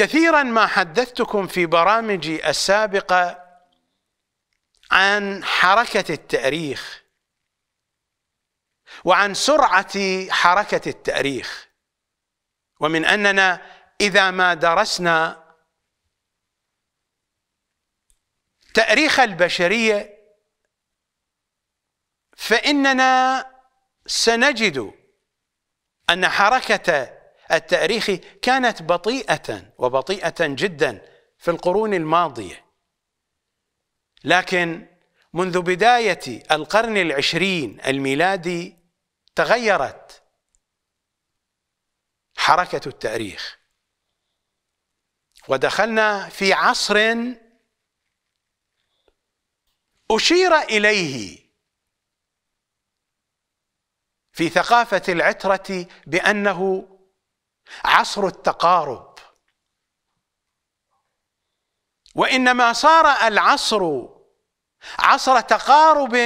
كثيرا ما حدثتكم في برامجي السابقة عن حركة التأريخ وعن سرعة حركة التأريخ ومن أننا إذا ما درسنا تأريخ البشرية فإننا سنجد أن حركة التاريخ كانت بطيئة وبطيئة جدا في القرون الماضية. لكن منذ بداية القرن العشرين الميلادي تغيرت حركة التاريخ. ودخلنا في عصر أشير إليه في ثقافة العترة بأنه عصر التقارب. وإنما صار العصر عصر تقارب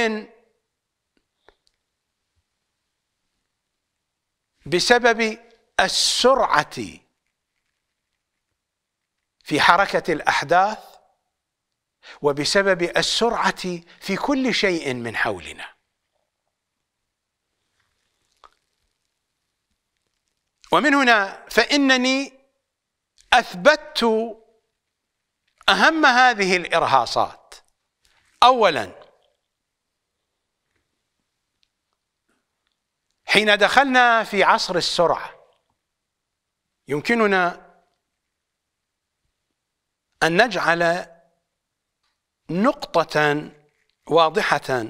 بسبب السرعة في حركة الأحداث وبسبب السرعة في كل شيء من حولنا. ومن هنا فإنني اثبتت أهم هذه الإرهاصات. اولا حين دخلنا في عصر السرعة يمكننا أن نجعل نقطة واضحة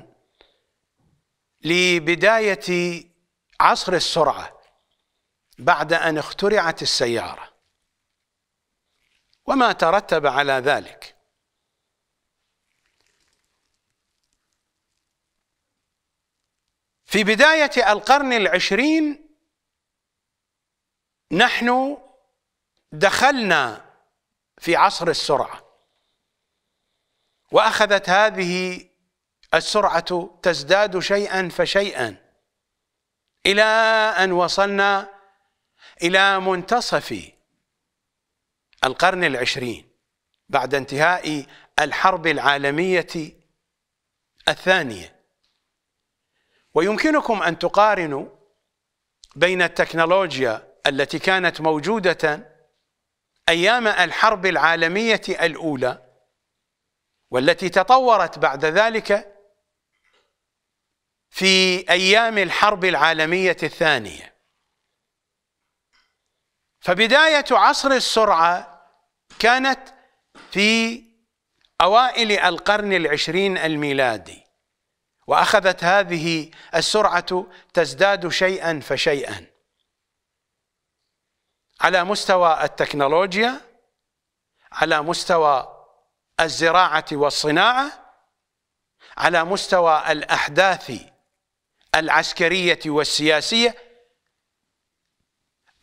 لبداية عصر السرعة. بعد أن اخترعت السيارة. وما ترتب على ذلك. في بداية القرن العشرين نحن دخلنا في عصر السرعة. وأخذت هذه السرعة تزداد شيئا فشيئا إلى أن وصلنا إلى منتصف القرن العشرين بعد انتهاء الحرب العالمية الثانية. ويمكنكم أن تقارنوا بين التكنولوجيا التي كانت موجودة أيام الحرب العالمية الأولى والتي تطورت بعد ذلك في أيام الحرب العالمية الثانية. فبداية عصر السرعة كانت في أوائل القرن العشرين الميلادي وأخذت هذه السرعة تزداد شيئا فشيئا. على مستوى التكنولوجيا على مستوى الزراعة والصناعة على مستوى الأحداث العسكرية والسياسية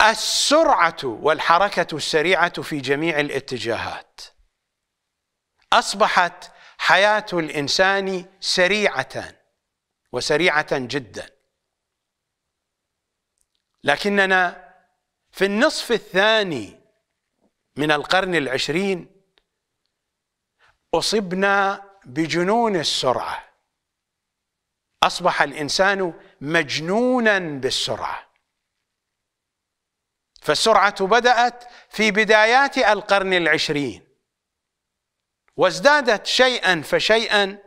السرعة والحركة السريعة في جميع الاتجاهات. أصبحت حياة الإنسان سريعة وسريعة جدا. لكننا في النصف الثاني من القرن العشرين أصبنا بجنون السرعة. أصبح الإنسان مجنونا بالسرعة. فالسرعة بدأت في بدايات القرن العشرين. وازدادت شيئا فشيئا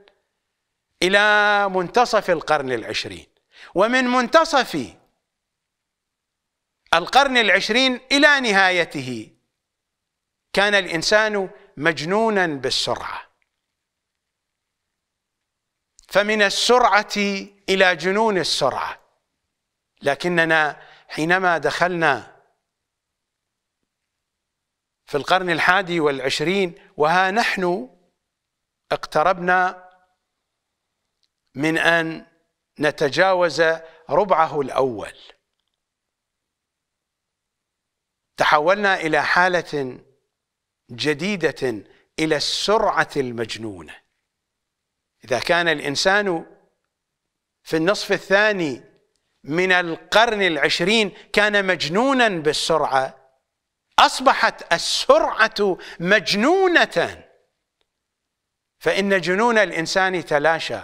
إلى منتصف القرن العشرين. ومن منتصف القرن العشرين إلى نهايته كان الإنسان مجنونا بالسرعة. فمن السرعة إلى جنون السرعة. لكننا حينما دخلنا في القرن الحادي والعشرين وها نحن اقتربنا من أن نتجاوز ربعه الأول. تحولنا إلى حالة جديدة إلى السرعة المجنونة. إذا كان الإنسان في النصف الثاني من القرن العشرين كان مجنونا بالسرعة أصبحت السرعة مجنونة. فإن جنون الإنسان تلاشى.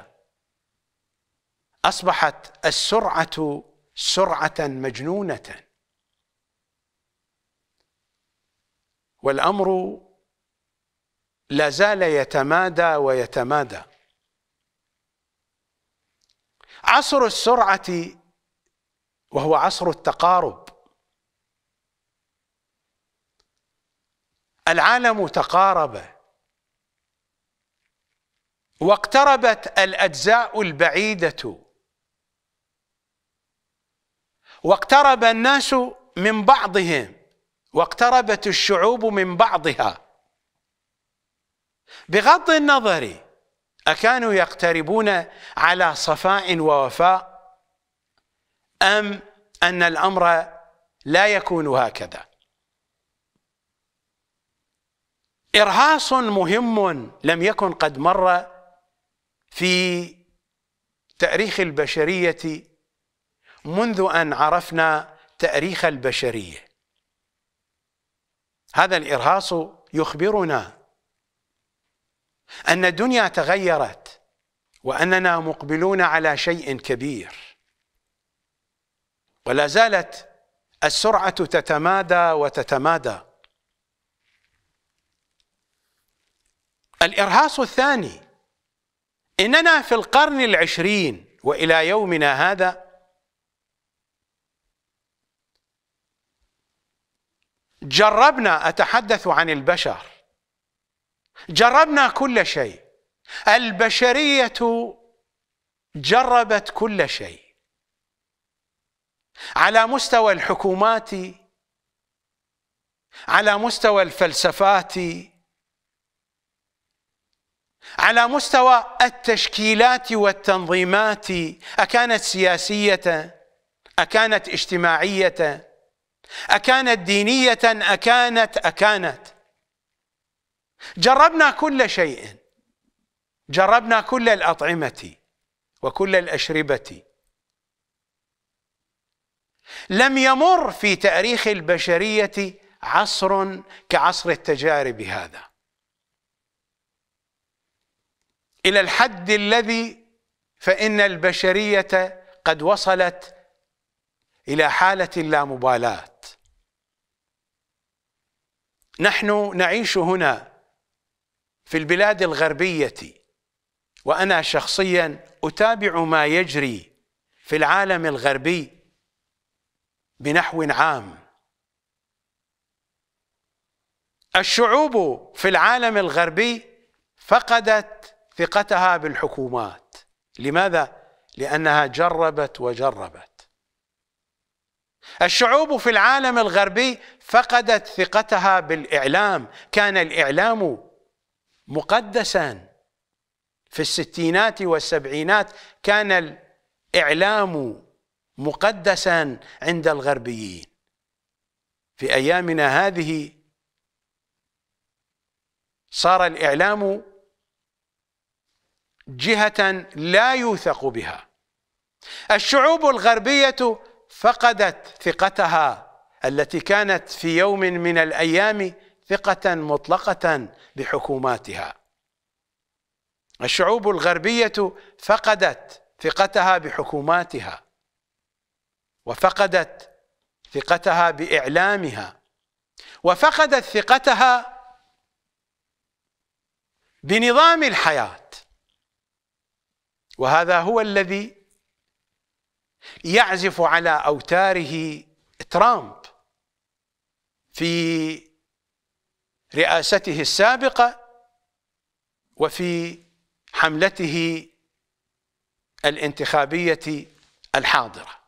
أصبحت السرعة سرعة مجنونة. والأمر لا زال يتمادى ويتمادى. عصر السرعة وهو عصر التقارب. العالم تقارب. واقتربت الأجزاء البعيدة. واقترب الناس من بعضهم. واقتربت الشعوب من بعضها. بغض النظر أكانوا يقتربون على صفاء ووفاء أم أن الأمر لا يكون هكذا؟ إرهاص مهم لم يكن قد مر في تاريخ البشرية منذ أن عرفنا تاريخ البشرية. هذا الإرهاص يخبرنا أن الدنيا تغيرت وأننا مقبلون على شيء كبير. ولا زالت السرعة تتمادى وتتمادى. الإرهاص الثاني. إننا في القرن العشرين وإلى يومنا هذا جربنا أتحدث عن البشر. جربنا كل شيء. البشرية جربت كل شيء. على مستوى الحكومات على مستوى الفلسفات على مستوى التشكيلات والتنظيمات أكانت سياسية أكانت اجتماعية أكانت دينية أكانت أكانت. جربنا كل شيء جربنا كل الأطعمة وكل الأشربة. لم يمر في تاريخ البشرية عصر كعصر التجارب هذا. إلى الحد الذي فإن البشرية قد وصلت إلى حالة اللامبالاه نحن نعيش هنا في البلاد الغربية وأنا شخصيا أتابع ما يجري في العالم الغربي بنحو عام. الشعوب في العالم الغربي فقدت ثقتها بالحكومات. لماذا؟ لأنها جربت وجربت. الشعوب في العالم الغربي فقدت ثقتها بالإعلام. كان الإعلام مقدسا. في الستينات والسبعينات كان الإعلام مقدسا عند الغربيين. في أيامنا هذه صار الإعلام جهة لا يوثق بها. الشعوب الغربية فقدت ثقتها التي كانت في يوم من الأيام ثقة مطلقة بحكوماتها. الشعوب الغربية فقدت ثقتها بحكوماتها وفقدت ثقتها بإعلامها وفقدت ثقتها بنظام الحياة. وهذا هو الذي يعزف على أوتاره ترامب في رئاسته السابقة وفي حملته الانتخابية الحاضرة.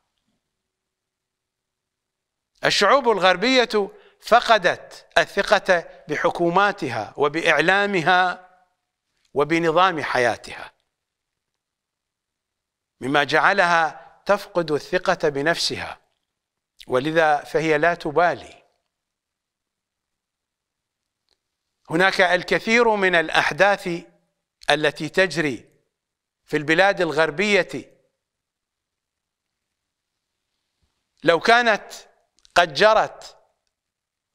الشعوب الغربية فقدت الثقة بحكوماتها وبإعلامها وبنظام حياتها. مما جعلها تفقد الثقة بنفسها. ولذا فهي لا تبالي. هناك الكثير من الأحداث التي تجري في البلاد الغربية. لو كانت قد جرت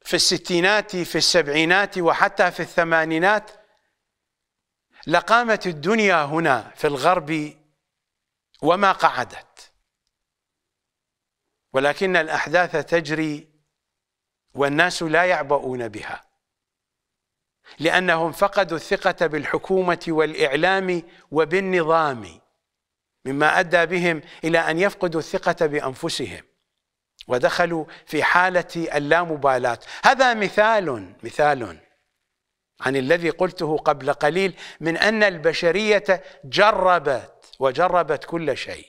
في الستينات في السبعينات وحتى في الثمانينات لقامت الدنيا هنا في الغرب وما قعدت. ولكن الأحداث تجري والناس لا يعبؤون بها لأنهم فقدوا الثقة بالحكومة والإعلام وبالنظام مما أدى بهم إلى أن يفقدوا الثقة بأنفسهم ودخلوا في حالة اللامبالاة. هذا مثال مثال عن الذي قلته قبل قليل من أن البشرية جربت وجربت كل شيء.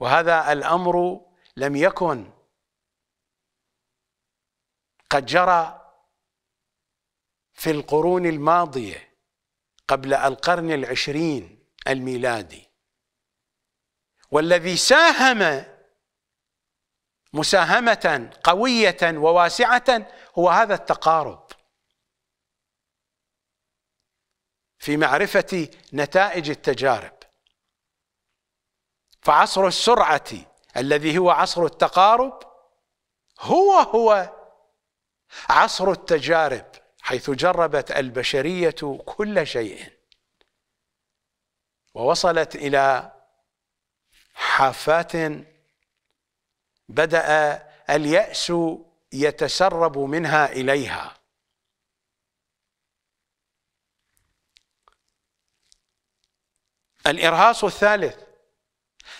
وهذا الأمر لم يكن قد جرى في القرون الماضية قبل القرن العشرين الميلادي. والذي ساهم مساهمة قوية وواسعة هو هذا التقارب. في معرفة نتائج التجارب. فعصر السرعة الذي هو عصر التقارب هو هو عصر التجارب حيث جربت البشرية كل شيء. ووصلت إلى حافات بدأ اليأس يتسرب منها إليها. الإرهاص الثالث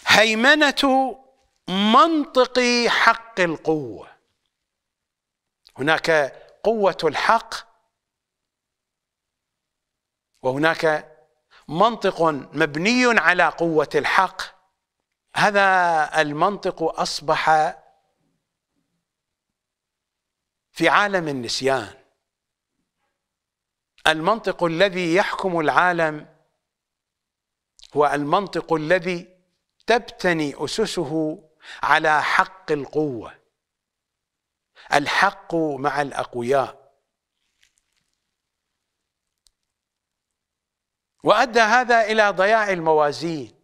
هيمنة منطق حق القوة. هناك قوة الحق وهناك منطق مبني على قوة الحق. هذا المنطق أصبح في عالم النسيان. المنطق الذي يحكم العالم هو المنطق الذي تبتني أسسه على حق القوة. الحق مع الأقوياء. وأدى هذا إلى ضياع الموازين.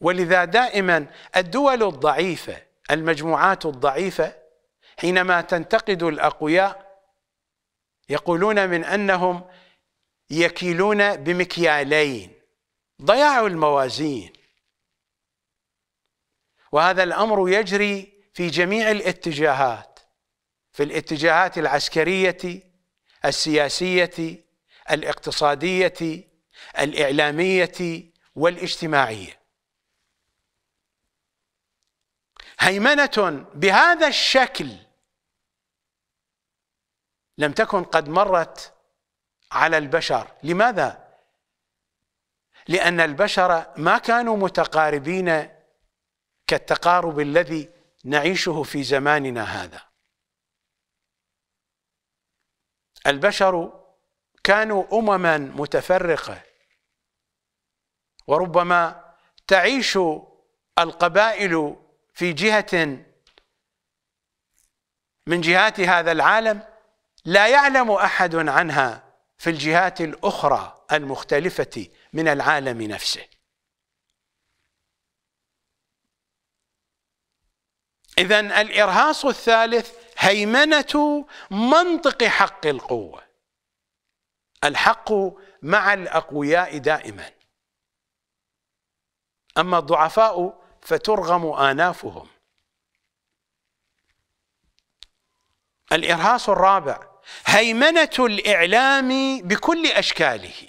ولذا دائما الدول الضعيفة المجموعات الضعيفة حينما تنتقد الأقوياء يقولون من أنهم يكيلون بمكيالين. ضياع الموازين. وهذا الأمر يجري في جميع الاتجاهات في الاتجاهات العسكرية السياسية الاقتصادية الإعلامية والاجتماعية. هيمنة بهذا الشكل لم تكن قد مرت على البشر. لماذا؟ لأن البشر ما كانوا متقاربين كالتقارب الذي نعيشه في زماننا هذا. البشر كانوا أمما متفرقة وربما تعيش القبائل في جهة من جهات هذا العالم لا يعلم أحد عنها في الجهات الأخرى المختلفة من العالم نفسه. اذا الإرهاص الثالث هيمنة منطق حق القوة. الحق مع الأقوياء دائما. أما الضعفاء فترغم آنافهم. الإرهاص الرابع هيمنة الإعلام بكل أشكاله.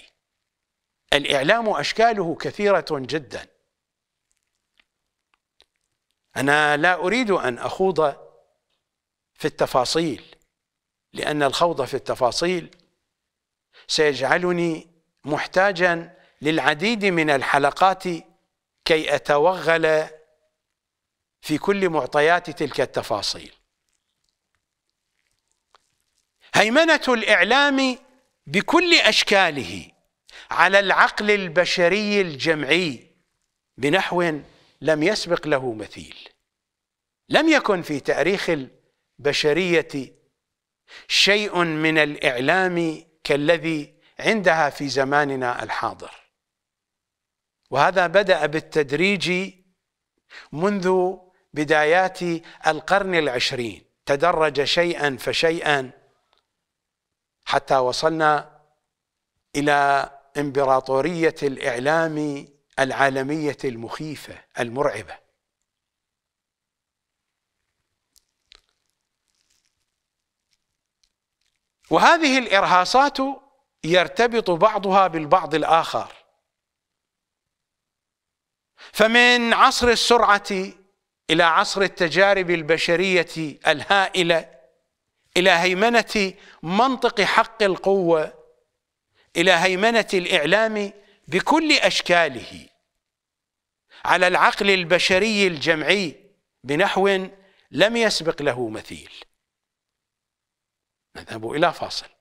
الإعلام أشكاله كثيرة جدا. أنا لا أريد أن أخوض في التفاصيل لأن الخوض في التفاصيل سيجعلني محتاجا للعديد من الحلقات كي أتوغل في كل معطيات تلك التفاصيل. هيمنة الإعلام بكل أشكاله على العقل البشري الجمعي بنحو لم يسبق له مثيل. لم يكن في تاريخ البشرية شيء من الإعلام كالذي عندها في زماننا الحاضر. وهذا بدأ بالتدريج منذ بدايات القرن العشرين. تدرج شيئا فشيئا حتى وصلنا إلى إمبراطورية الإعلام العالمية المخيفة المرعبة. وهذه الإرهاصات يرتبط بعضها بالبعض الآخر. فمن عصر السرعة إلى عصر التجارب البشرية الهائلة إلى هيمنة منطق حق القوة إلى هيمنة الإعلام بكل أشكاله على العقل البشري الجمعي بنحو لم يسبق له مثيل. نذهب إلى فاصل.